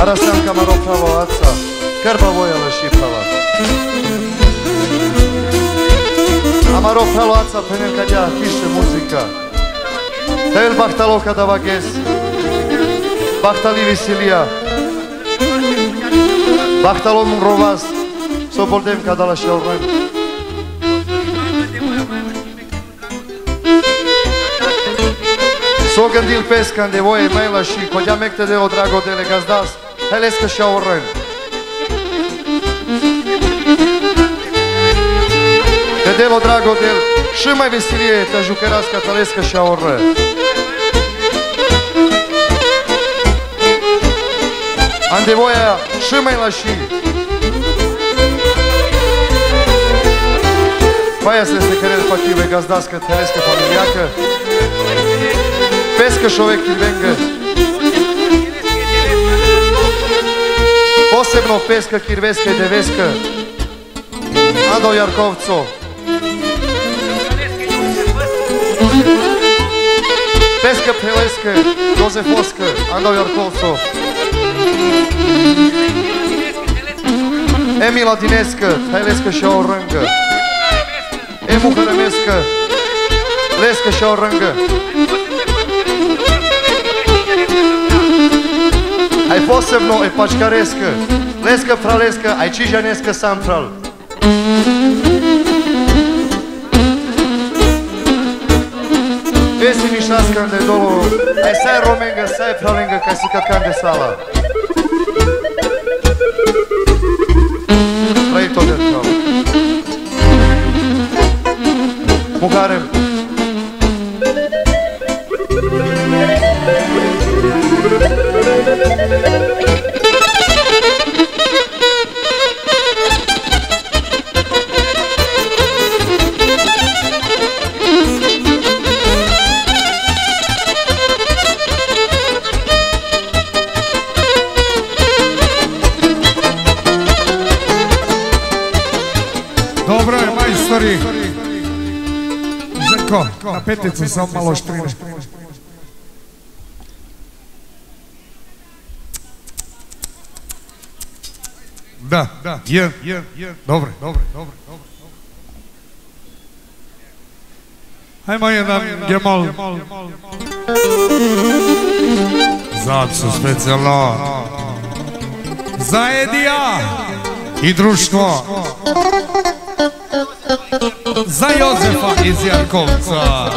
Арасанка марофало аца, крба војала шипала. Амарофало аца пенен каѓа пише музика. Тел бахтало када вагес, бахтали веселија, бахтало муроваз, со болдем кадала шелрен. Согандил пескан девоје мајлаши, коѓа мекте дело драго деле газдас, ales că și-au răni. Cădelo, dragodel, și mai veselie te jucărească, ales că și-au răni. Андевоя шимай лаши. Паяс este care fative gazdască, tăiască, familiacă, pescă și o vechi vengă. semnopescă, chirvescă, devescă. Ado Iarcovțo. Pescă, pelescă, dozefoscă, Ado Iarcovțo. Emila Dinescă, Felescă și o rângă. Emu Hărămescă, Lescă și o rângă. Ai fost să mnou, ai pașcarescă, lescă fralescă, ai cijanescă samfral. Vezi mișască de două, ai să ai romengă, să ai fralengă, ca si cacan de sala. Trăi tot de treabă. Mugarem, Добро е, мајстори. Женко, на петица само мало штрине. Da, da, je, je, je. Dobro, dobro, dobro, dobro. Hajmo jedan gemol. Zapsu specijalno. Za Edija i društvo. Za Jozefa iz Jankovca.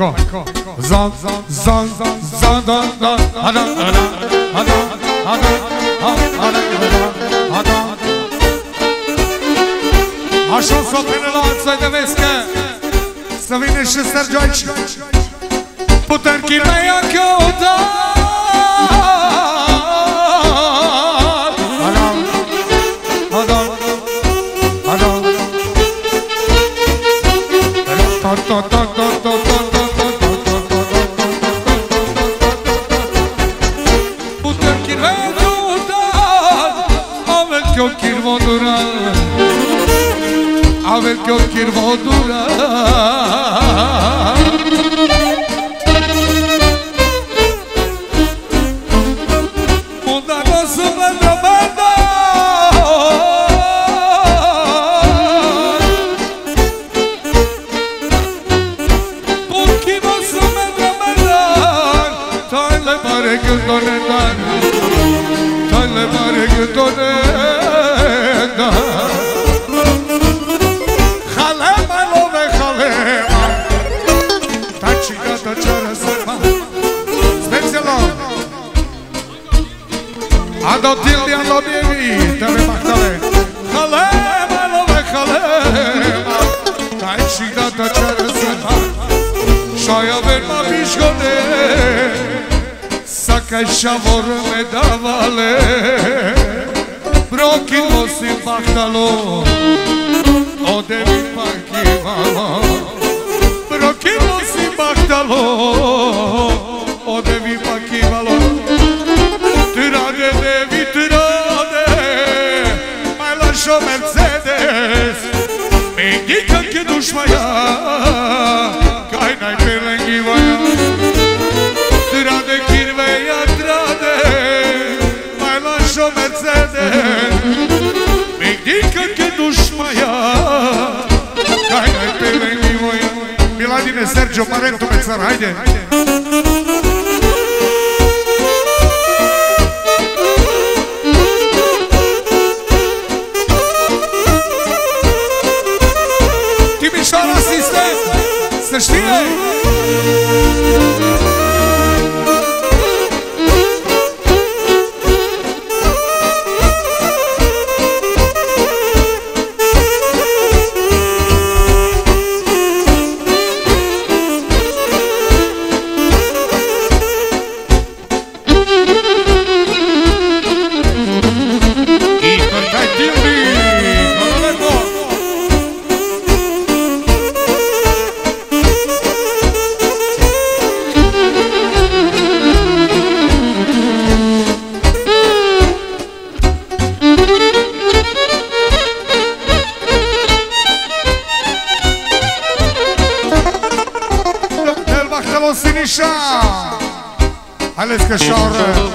Marco, zon, zon, zon, zon, s-o che ho chirvo dura a ver che ho chirvo dura Ando tilde ando biri Tele maktale Kalem alove kalem Taj çida da çere sema Şaya verma pişkone Sakaj şavor me davale Brokin mosim maktalo Ode mi parki mama Brokin mosim maktalo și o Mercedes Minghică închid dușmaia Cai n-ai pe lânghi voia Trade chirveia trade Mai la și o Mercedes Minghică închid dușmaia Cai n-ai pe lânghi voia Miladine Sergio Parentu pe țară, haide! Haide! Marcelo Sinișa! Ales că șaură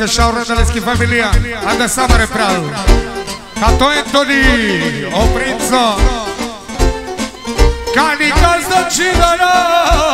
Ада леска шауре, лески фамилија Ада сама ре правил Като па Ентони О принцо Кани значи казда чидара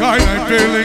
காணத்திலே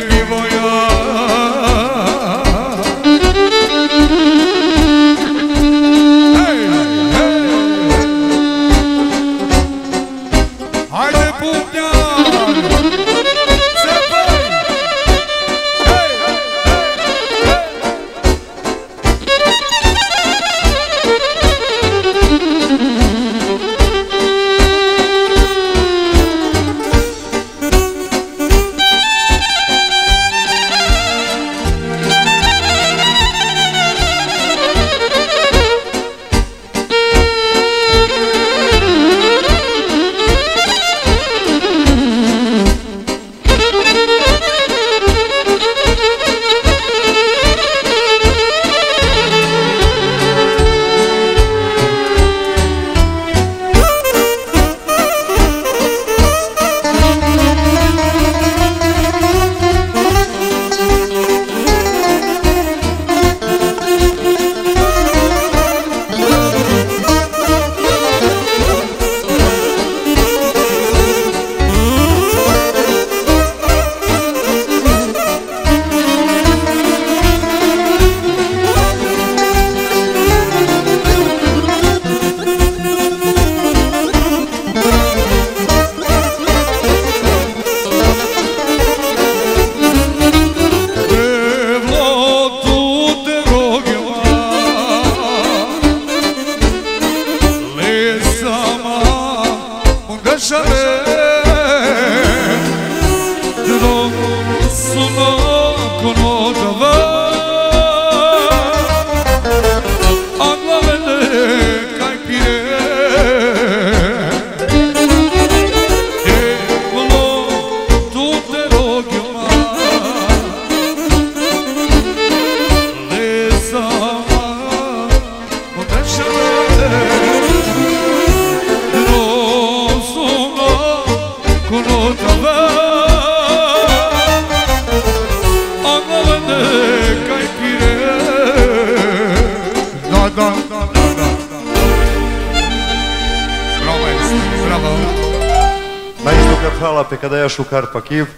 Aleșu Carpachiv,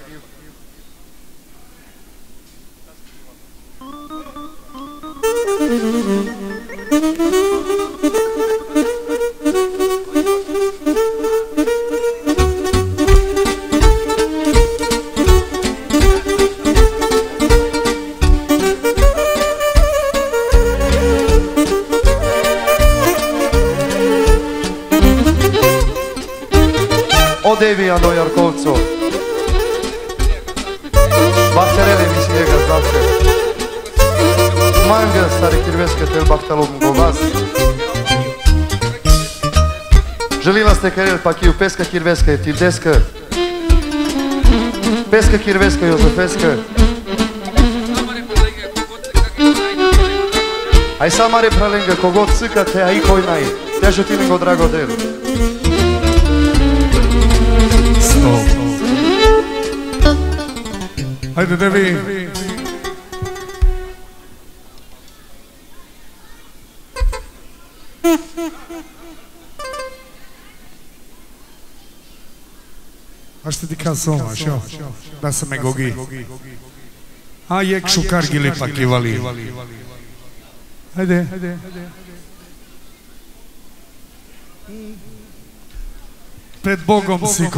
Желила сте карел пак и у песка кирвеска и ти деска. Песка кирвеска Јозефеска. Ај самаре праленга кого цика те ај кој нај. Тежо ти го драго дел. Ајде Ajde da vi. Aș te dica soma, așa, da să me gogi. A jek šukar gili pakivali. Ajde. Pred Bogom si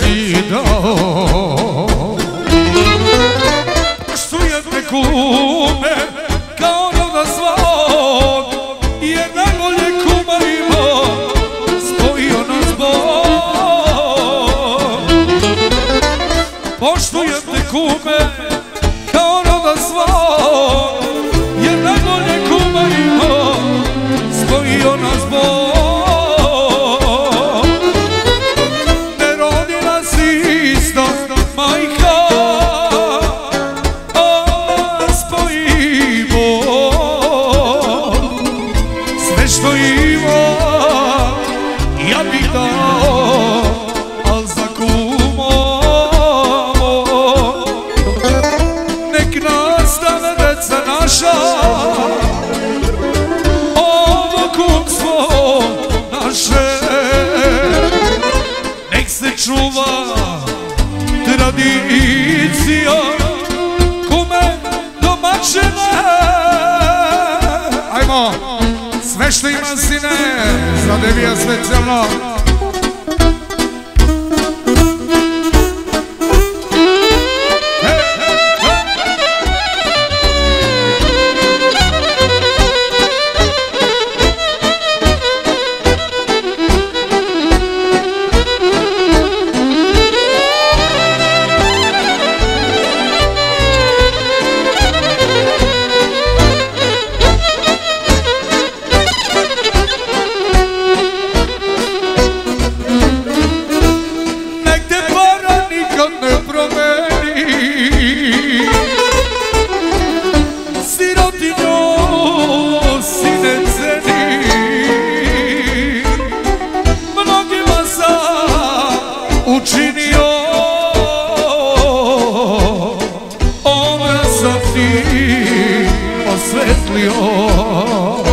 si dao Što je te Ima, ja bih dao, al za kumo? Nek nastane deca naša Ovo kumstvo naše. Nek se čuva tradicija Kume domaćine Ești imensine, să devii specială učinio. Obraz sam ti osvetlio.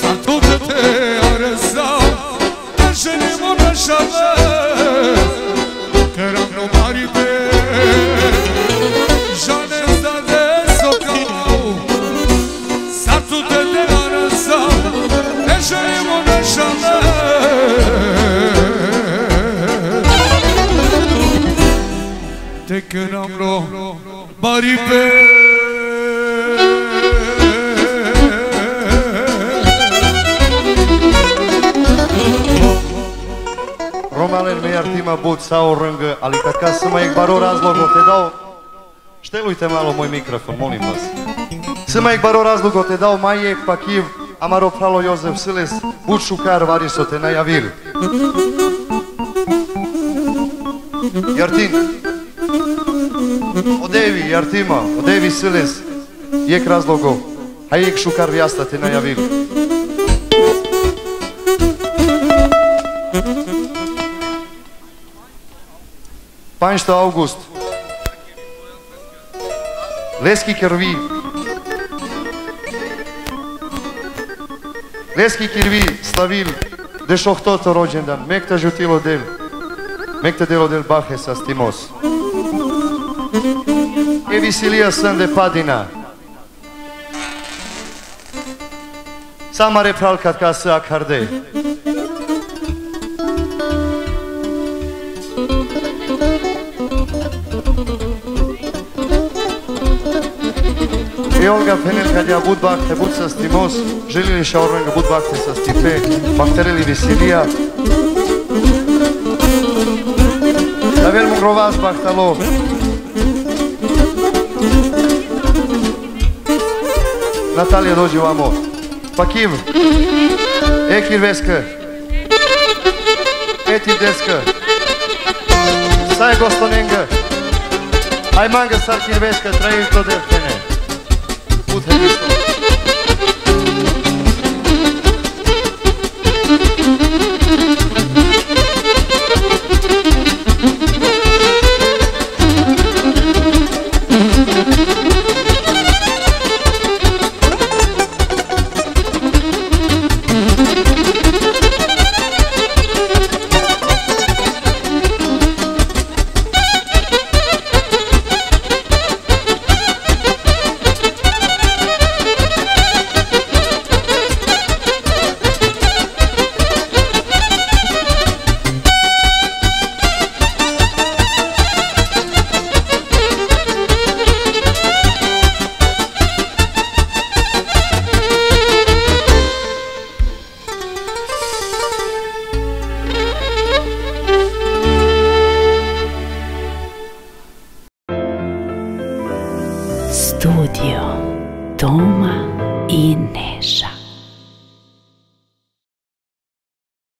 Zato da te arăsau Că și ne mă bășavă Că eram numari pe Jane sta de socau Zato da te arăsau Că și ne mă bășavă Te cânam lo Baribe ima buca oranga, ali kad kad sam ih baro razlogov te dao... Štelujte malo moj mikrofon, molim vas. Sama ih baro razlogov te dao Majek, pa Kiv, Amaro Pralo Jozef Siles, Bučukar, Variso te najavili. Jartin, odevi Jartima, odevi Siles, jek razlogov, a jek Šukar Vjasta te najavili. Паншта Август. Лески Керви. Лески Керви славил дешохтото роđendan. Мекта жутило дел. Мекта дело дел бахе са стимос. Е Висилија Сенде Падина. Сама репралкат касы акарде. И Олга Фенел кај ја будбахте буд са стимос, желили шауренга будбахте са стипе, бактерели веселија. Да вел му гровас бахтало. Наталија дојди вамо. Пакив. Екир веска. Ети деска. Сај гостоненга. Ај манга саркир кирвеска, траји то дефтене. smooth heavy.